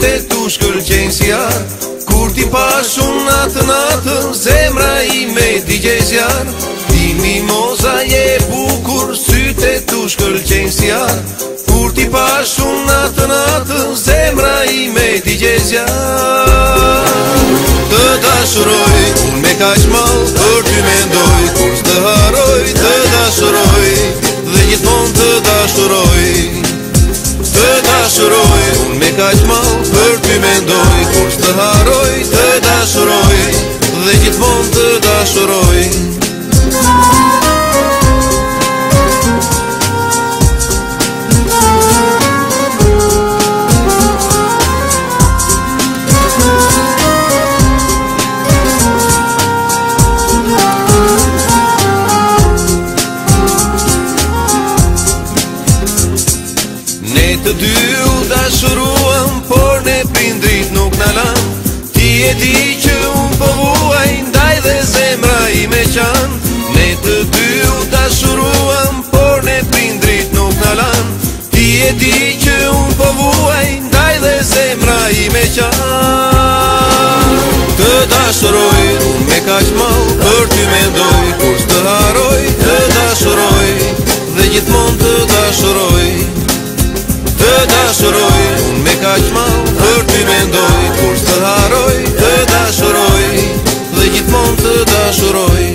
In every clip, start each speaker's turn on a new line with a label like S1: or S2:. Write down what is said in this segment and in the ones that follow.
S1: Të tushkër gjenë Kur ti pashun në natë nëtën Zemra i me t'i gjezjar moza je bukur Syte t'u shkër gjenë Kur ti pashun në natë nëtën Zemra i me t'i gjezjar Të dashuroj Unë me kaqmal Për ty me ndoj Të haroj Të dashuroj Dhe gjithmon të dashuroj Të dashuroj Unë me kaqmal ty mendoj Kur të haroj të dashuroj Dhe gjithmon të dashuroj të dy u dashuruar di që unë po vuaj Ndaj dhe zemra i me qanë Ne të dy u të shuruan Por ne prindrit nuk në lanë Ti e di që unë po vuaj Ndaj dhe zemra i me qanë Të dashëroj unë me kashmau Për ty me ndoj kus të haroj Të dashëroj dhe gjithmon të dashëroj Të dashëroj unë me kashmau Për ty me ndoj kus të haroj shkatroj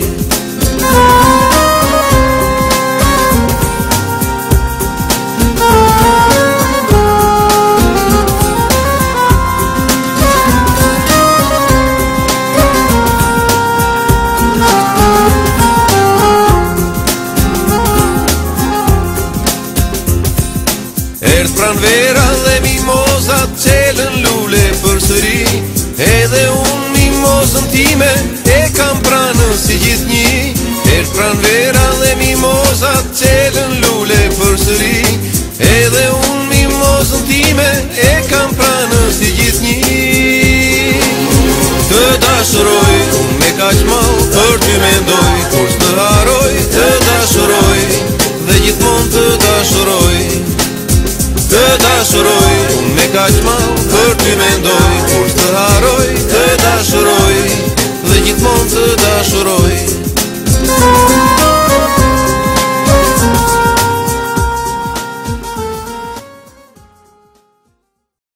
S1: Erës pran vera dhe mimozat qelën lule për sëri Edhe unë mimozën time e kam pran si gjithë një Erë pranë vera dhe mimozat Qelën lule për sëri Edhe unë mimozën time E kam pranë si gjithë një Të dashëroj Unë me ka qmalë Për të mendoj Kur së të haroj Të dashëroj Dhe gjithmonë të dashëroj Të dashëroj Unë me ka qmalë Për të mendoj Kur së të haroj Të dashëroj